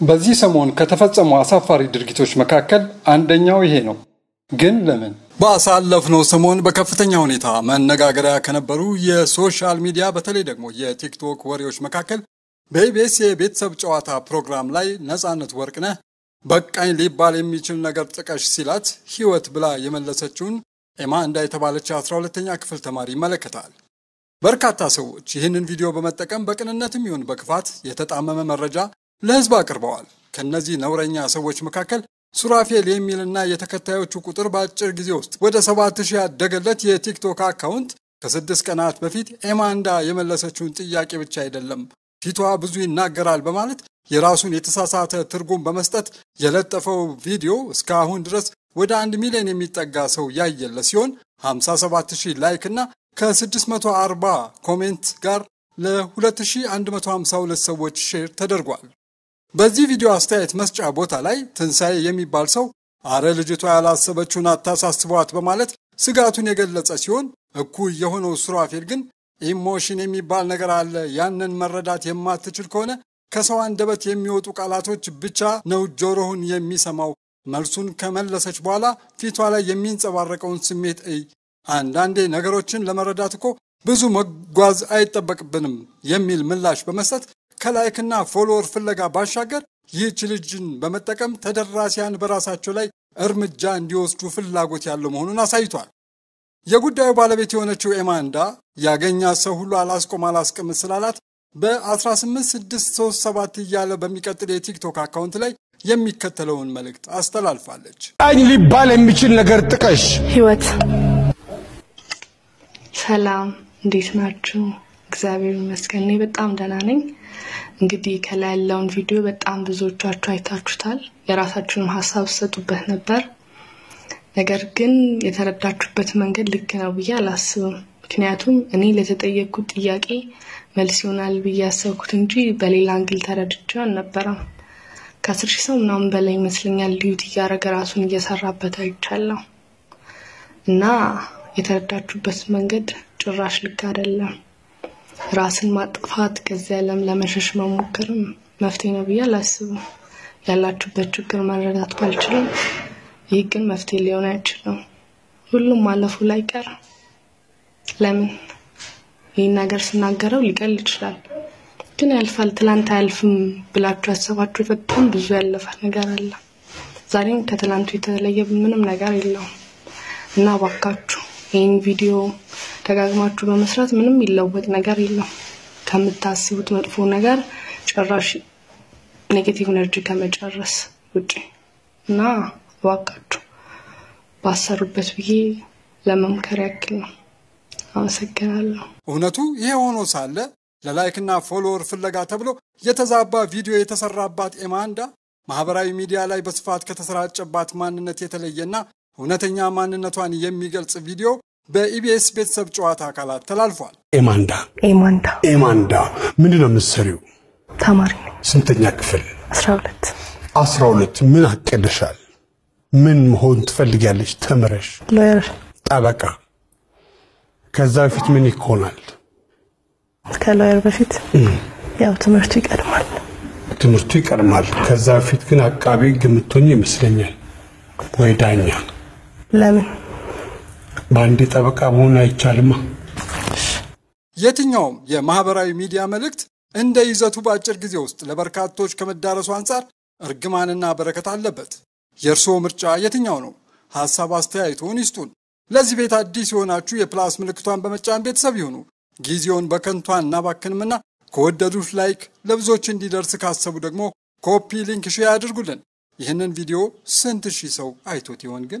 በዚህ ሰሞን ከተፈጸሙ አሳፋሪ ድርጊቶች መካከል አንደኛው ይሄ ነው። ግን ለምን? ባሳለፍነው ሰሞን በከፍተኛ ሁኔታ መነጋገሪያ ከነበሩ የ social media በተለይ ደግሞ የቲክቶክ ወሬዎች መካከል በኢቢኤስ የቤተሰብ ጨዋታ ፕሮግራም ላይ ነፃነት ወርቅነህ በቃኝ ሊባል የሚችል ነገር ጥቀሽ ሲላት ህይወት ብላ የመለሰችውን ኤማንዳ የተባለች የአስራ ሁለተኛ ክፍል ተማሪ ይመለከታል። በርካታ ሰዎች ይህንን ቪዲዮ በመጠቀም በቅንነትም ይሁን በክፋት የተጣመመ መረጃ ለህዝብ አቅርበዋል። ከእነዚህ ነውረኛ ሰዎች መካከል ሱራፌል የሚልና የተከታዮቹ ቁጥር በአጭር ጊዜ ውስጥ ወደ ሰባት ሺህ ያደገለት የቲክቶክ account ከስድስት ቀናት በፊት ኤማንዳ የመለሰችውን ጥያቄ ብቻ አይደለም ፊቷ ብዙ ይናገራል በማለት የራሱን የተሳሳተ ትርጉም በመስጠት የለጠፈው ቪዲዮ እስካሁን ድረስ ወደ አንድ ሚሊዮን የሚጠጋ ሰው ያየው ሲሆን 57 ሺህ like እና ከ640 comment ጋር ለ2152 ሰዎች share ተደርጓል። በዚህ ቪዲዮ አስተያየት መስጫ ቦታ ላይ ትንሣኤ የሚባል ሰው አረ ልጅቷ ያላሰበችውን አታሳስቧት በማለት ስጋቱን የገለጸ ሲሆን እኩይ የሆነው ሱራፌል ግን emotion የሚባል ነገር አለ፣ ያንን መረዳት የማትችል ከሆነ ከሰው አንደበት የሚወጡ ቃላቶች ብቻ ነው ጆሮህን የሚሰማው። መልሱን ከመለሰች በኋላ ፊቷ ላይ የሚንጸባረቀውን ስሜት እይ። አንዳንዴ ነገሮችን ለመረዳት እኮ ብዙ መጓዝ አይጠበቅብንም የሚል ምላሽ በመስጠት ከ like ና follower ፍለጋ ባሻገር ይህች ልጅን በመጠቀም ተደራሲያን በራሳቸው ላይ እርምጃ እንዲወስዱ ፍላጎት ያለው መሆኑን አሳይቷል። የጉዳዩ ባለቤት የሆነችው ኤማንዳ ያገኛት ሰው ሁሉ አላስቆም አላስቀምጥ ስላላት በ18637 እያለ በሚቀጥል የቲክቶክ account ላይ የሚከተለውን መልእክት አስተላልፋለች። በቃኝ ሊባል የሚችል ነገር ጥቀሽ። ህይወት ሰላም፣ እንዴት ናችሁ? እግዚአብሔር ይመስገን በጣም ደህና ነኝ። እንግዲህ ከላይ ያለውን ቪዲዮ በጣም ብዙዎቻችሁ አይታችሁታል። የራሳችሁንም ሀሳብ ሰጡበት ነበር። ነገር ግን የተረዳችሁበት መንገድ ልክ ነው ብዬ አላስብም። ምክንያቱም እኔ ለተጠየቅኩት ጥያቄ መልስ ይሆናል ብዬ ያሰብኩት እንጂ በሌላ አንግል ተረድቼው አልነበረም። ከአስር ሺህ ሰው ምናምን በላይ ይመስለኛል ሊዩት እያደረገ ራሱን እየሰራበት አይቻለሁ እና የተረዳችሁበት መንገድ ጭራሽ ልክ አይደለም። ራስን ማጥፋት ከዚህ ዓለም ለመሸሽ መሞከርም መፍትሄ ነው ብዬ አላስብም። ያላችሁበት ችግር መረዳት ባልችልም ይህ ግን መፍትሄ ሊሆን አይችልም። ሁሉም ማለፉ ላይ ቀር ለምን ይህን ነገር ስናገረው ሊቀል ይችላል፣ ግን ያልፋል። ትላንት አያልፍም ብላችሁ ያሰባችሁት በጣም ብዙ ያለፈ ነገር አለ። ዛሬም ከትላንቱ የተለየ ምንም ነገር የለውም እና ባካችሁ ይህን ቪዲዮ ደጋግማችሁ በመስራት ምንም ይለወጥ ነገር የለም። ከምታስቡት መጥፎ ነገር ጭራሽ negative energy ከመጨረስ ውጭ እና እባካችሁ ባሰሩበት ብዬ ለመምከር ያክል ነው። አመሰግናለሁ። እውነቱ ይሄ ሆኖ ሳለ ለ like ና follower ፍለጋ ተብሎ የተዛባ ቪዲዮ የተሰራባት ኤማንዳ ማህበራዊ ሚዲያ ላይ በስፋት ከተሰራጨባት ማንነት የተለየና እውነተኛ ማንነቷን የሚገልጽ ቪዲዮ በኢቢኤስ ቤተሰብ ጨዋታ አካላት ተላልፏል። ኤማንዳ ኤማንዳ ኤማንዳ ምንድን ነው የምትሰሪው? ተማሪ ነኝ። ስንተኛ ክፍል? አስራ ሁለት አስራ ሁለት ምን አቅደሻል? ምን መሆን ትፈልጊያለሽ? ተምረሽ lawyer ጠበቃ። ከዛ በፊት ምን ይሆናል? ከ lawyer በፊት ያው ትምህርቱ ይቀድማል። ትምህርቱ ይቀድማል። ከዛ በፊት ግን አቃቤ ሕግ የምትሆኝ ይመስለኛል፣ ወይ ዳኛ። ለምን በአንዴ ጠበቃ መሆን አይቻልማ። የትኛውም የማህበራዊ ሚዲያ መልእክት እንደ ይዘቱ በአጭር ጊዜ ውስጥ ለበርካቶች ከመዳረሱ አንጻር እርግማንና በረከት አለበት። የእርስዎ ምርጫ የትኛው ነው? ሐሳብ አስተያየቶን ይስጡን። ለዚህ ቤት አዲስ የሆናችሁ የ plus ምልክቷን በመጫን ቤተሰብ ይሁኑ። ጊዜውን በከንቱ አናባክንምና ከወደዱት like፣ ለብዙዎች እንዲደርስ ካሰቡ ደግሞ copy link share ያድርጉልን። ይህንን ቪዲዮ ስንት ሺህ ሰው አይቶት ይሆን ግን?